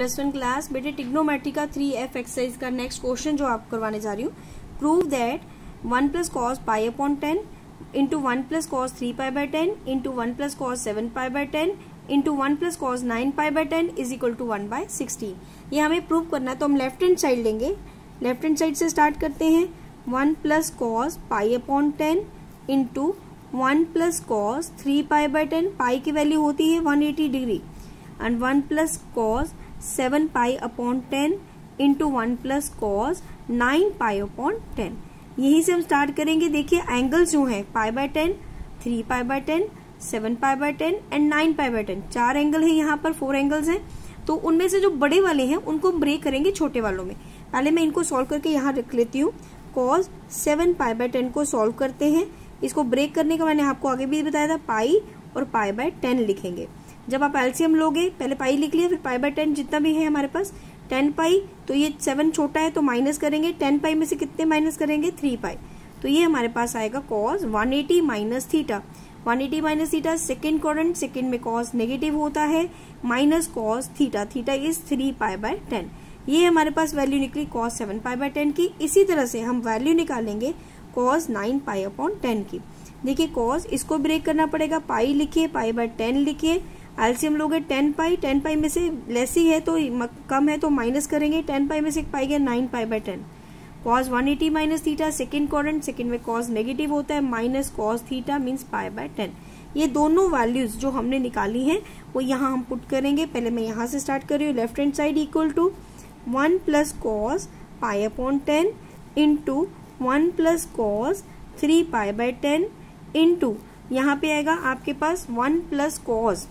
Plus one class बेटे trigonometry का three F exercise का नेक्स्ट क्वेश्चन जो आप करवाने जा रही हूँ prove that one plus cos pi upon ten into one plus cos three pi by ten into one plus cos seven pi by ten into one plus cos nine pi by ten is equal to one by sixteen ये हमें prove करना है तो हम left hand side लेंगे। Left hand side से start करते हैं। One plus cos pi upon ten into one plus cos three pi by ten pi की वैल्यू होती है one eighty degree and one plus cos seven pi upon ten into one plus cos nine pi upon ten यही से हम start करेंगे, देखिए angles जो है pi by ten three pi by ten seven pi by ten and nine pi by ten चार angle है यहाँ पर फोर एंगल्स हैं। तो उनमें से जो बड़े वाले हैं, उनको हम ब्रेक करेंगे छोटे वालों में। पहले मैं इनको सॉल्व करके यहाँ रख लेती हूँ। Cos seven pi by ten को सॉल्व करते हैं। इसको ब्रेक करने का मैंने आपको आगे भी बताया था पाई और पाई बाय टेन लिखेंगे। जब आप एल्सियम लोगे, पहले पाई लिख लिया फिर पाई बाय टेन जितना भी है हमारे पास टेन पाई तो ये सेवन छोटा है तो माइनस करेंगे टेन पाई में से कितने माइनस करेंगे? Three pi. तो ये हमारे पास आएगा cos one eighty minus theta one eighty minus theta second quadrant second में कॉस नेगेटिव होता है minus cos theta theta is three pi by ten ये हमारे पास वैल्यू निकली cos seven pi by ten की। इसी तरह से हम वैल्यू निकालेंगे cos nine pi upon ten की। देखिए कॉस इसको ब्रेक करना पड़ेगा। पाई लिखिए, पाई बाय टेन लिखिए। एल्सियम लोगे टेन पाई टेन पाई में से लेस ही है तो कम है तो माइनस करेंगे टेन पाई में से पाई गया nine pi by ten cos one eighty minus theta second quadrant second में कॉस नेगेटिव होता है minus cos theta means pi by ten ये दोनों वैल्यूज़ जो हमने निकाली हैं, वो यहाँ हम पुट करेंगे। पहले मैं यहाँ से स्टार्ट कर रही हूँ left hand side equal to one plus cos pi upon ten into one plus cos three pi by ten into यहाँ पे आएगा आपके पास one plus cos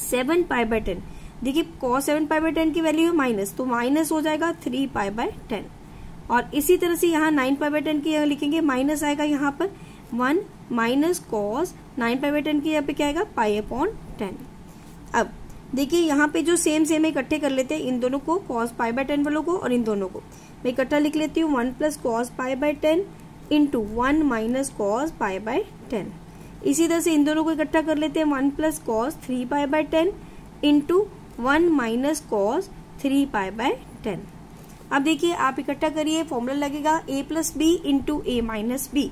seven pi by ten. देखिए cos seven pi by ten की value है minus तो minus हो जाएगा थ्री पाई बाय टेन। और इसी तरह से यहाँ नाइन पाई बाय टेन की लिखेंगे माइनस आएगा यहाँ पर one minus cos nine pi by ten की यहाँ पे क्या आएगा पाई अपॉन टेन अब देखिए, यहाँ पे जो सेम सेम इकट्ठे कर लेते हैं इन दोनों को कॉस पाई बाय टेन वालों को और इन दोनों को। मैं इकट्ठा लिख लेती हूँ one plus cos pi by ten into one minus cos pi by ten इसी तरह से इन दोनों को इकट्ठा कर लेते हैं one plus cos three pi by ten into one minus cos three pi by ten. अब देखिए, आप इकट्ठा करिए फॉर्मूला लगेगा A plus B into A minus B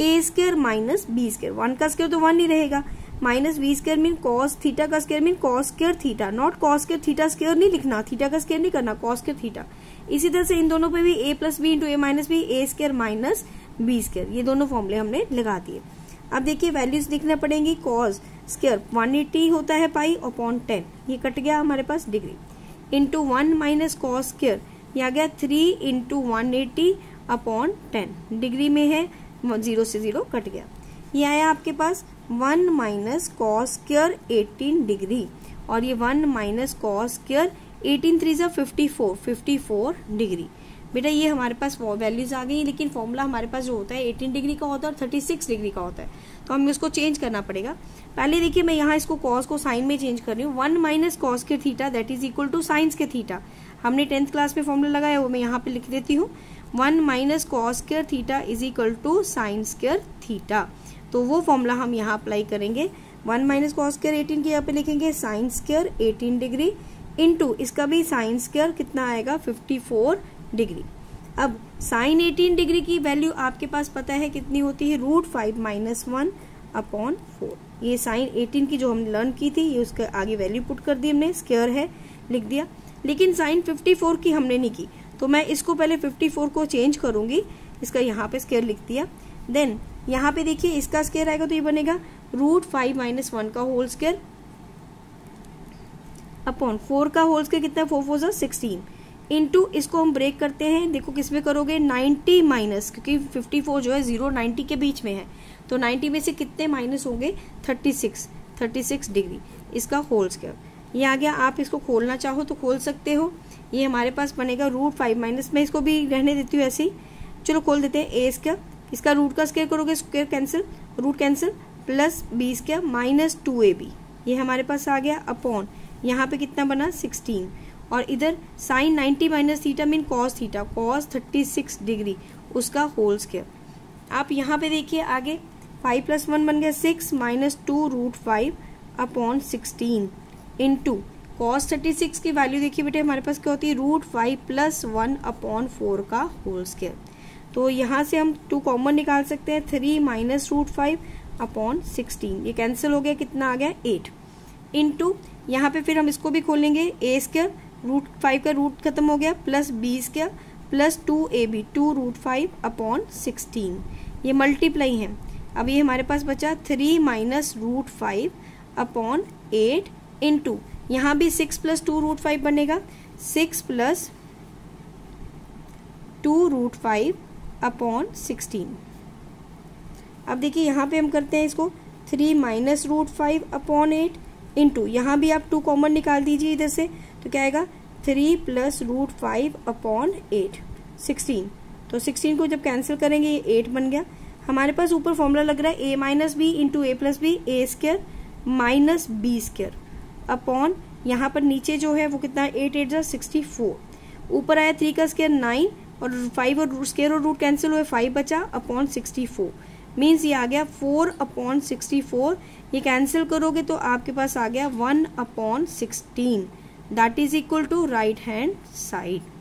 A square minus B square one का स्केयर तो वन ही रहेगा। Minus B square mean cos theta का square mean cos square theta not cos square theta square नहीं लिखना theta का square नहीं करना कॉस स्केयर थीटा इसी तरह से इन दोनों पे भी A plus B into A minus B A square minus B square ये दोनों फॉर्मूले हमने लगा दिए। अब देखिए वैल्यूज़ लिखना पड़ेंगी कॉज स्केयर वन एटी होता है पाई अपॉन टेन ये कट गया हमारे पास degree into one minus cos square ये आ गया three into one eighty upon ten degree में है ज़ीरो से ज़ीरो कट गया। ये आया आपके पास one minus cos square eighteen degree और ये one minus cos square eighteen three जा fifty four fifty four degree बेटा, ये हमारे पास वैल्यूज़ आ गई लेकिन फॉर्मूला हमारे पास जो होता है 18 डिग्री का होता है और 36 डिग्री का होता है। तो हमें उसको चेंज करना पड़ेगा। पहले देखिए, मैं यहाँ इसको कॉस को साइन में चेंज कर रही हूँ। वन माइनस कॉस के theta that is equal to science के थीटा हमने टेंथ क्लास में फॉर्मूला लगाया, वो मैं यहाँ पे लिख देती हूँ। One minus cos square theta is equal to science square theta तो वो फॉर्मूला हम यहाँ अप्लाई करेंगे। One minus cos square eighteen के यहाँ पे लिखेंगे science square eighteen degree into इसका भी साइंस केयर कितना आएगा? Fifty four degree. अब साइन 18 डिग्री की वैल्यू आपके पास पता है कितनी होती है? Root five minus one upon four. ये साइन 18 की जो हमने लर्न की थी, ये उसके आगे वैल्यू पुट कर दी हमने स्क्वेयर है, लिख दिया। लेकिन साइन 54 की हमने नहीं की। तो मैं इसको पहले 54 को चेंज करूँगी। इसका यहाँ पे स्क्वेयर लिख दिया। देन, यहाँ पे देखिए, इसका स्क्वेयर आएगा तो ये बनेगा रूट फाइव माइनस वन का होल स्क्वेयर अपॉन फोर का होल स्क्वेयर कितना? Four four sixteen. इंटू इसको हम ब्रेक करते हैं। देखो किसमें करोगे? 90 माइनस, क्योंकि 54 जो है ज़ीरो 90 के बीच में है। तो 90 में से कितने माइनस होंगे? 36 36 डिग्री इसका होल स्क्वायर ये आ गया। आप इसको खोलना चाहो तो खोल सकते हो। ये हमारे पास बनेगा रूट फाइव माइनस मैं इसको भी रहने देती हूँ ऐसे ही। चलो खोल देते हैं। ए स्क्वायर इसका रूट का स्क्वायर करोगे? Square cancel root cancel plus B square minus two A B ये हमारे पास आ गया। अपॉन यहाँ पे कितना बना? सिक्सटीन और इधर sine 90 minus theta mean cos theta cos 36 degree उसका होल स्केयर आप यहाँ पे देखिए आगे फाइव प्लस वन बन गया six minus two root five upon sixteen into cos thirty six की वैल्यू देखिए बेटे, हमारे पास क्या होती है? Root five plus one upon four का होल स्केयर तो यहाँ से हम टू कॉमन निकाल सकते हैं three minus root five upon sixteen ये कैंसिल हो गया, कितना आ गया? एट इन टू यहाँ पे फिर हम इसको भी खोलेंगे ए स्केयर रूट फाइव का रूट खत्म हो गया, plus B square plus two A B, two root five upon sixteen. ये मल्टीप्लाई है। अब ये हमारे पास बचा three minus root five upon eight into यहाँ भी six plus two root five बनेगा। Six plus two root five upon sixteen. अब देखिए यहाँ पे हम करते हैं इसको। Three minus root five upon eight into यहाँ भी आप टू कॉमन निकाल दीजिए इधर से तो क्या आएगा? Three plus root five upon eight sixteen तो सिक्सटीन को जब कैंसिल करेंगे, ये एट बन गया। हमारे पास ऊपर फॉर्मूला लग रहा है A minus B into A plus B A square minus B square upon यहाँ पर नीचे जो है वो कितना एट एट जा सिक्सटी फोर ऊपर आया थ्री का स्केयर नाइन और फाइव और स्केयर और रूट कैंसिल हुए फाइव बचा अपॉन सिक्सटी फोर मीन्स ये आ गया फोर अपॉन सिक्सटी फोर ये कैंसिल करोगे तो आपके पास आ गया one upon sixteen that is equal to right hand side